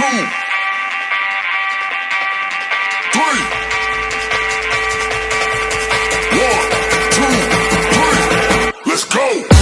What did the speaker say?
two, three. One, two, three. Let's go.